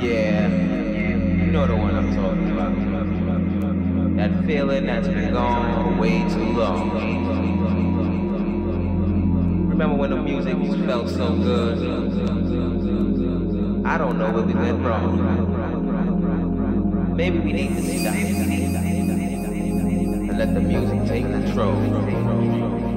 Yeah, you know the one I'm talking about. That feeling that's been gone for way too long. Remember when the music felt so good? I don't know what we went wrong. Maybe we need to stop and let the music take control.